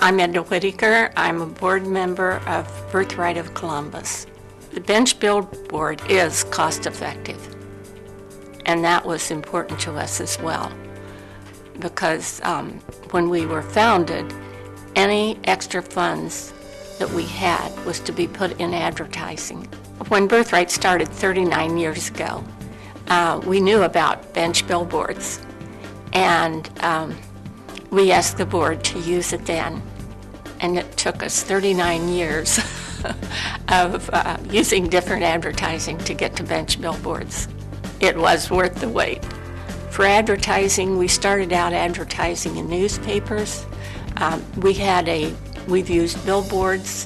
I'm Edna Whitaker. I'm a board member of Birthright of Columbus. The bench billboard is cost-effective, and that was important to us as well, because um, when we were founded, any extra funds that we had was to be put in advertising. When Birthright started 39 years ago, uh, we knew about bench billboards, and um, we asked the board to use it then. And it took us 39 years of uh, using different advertising to get to bench billboards. It was worth the wait. For advertising, we started out advertising in newspapers. Um, we had a, we've used billboards.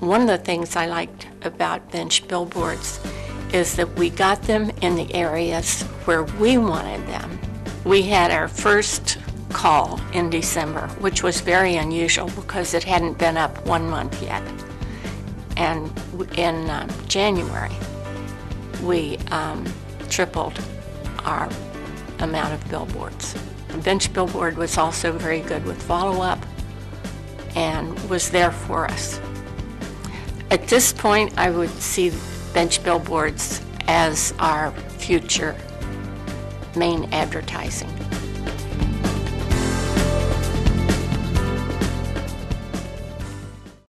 One of the things I liked about bench billboards is that we got them in the areas where we wanted them. We had our first call in December, which was very unusual because it hadn't been up one month yet. And in um, January, we um, tripled our amount of billboards. Bench Billboard was also very good with follow-up and was there for us. At this point, I would see bench billboards as our future main advertising.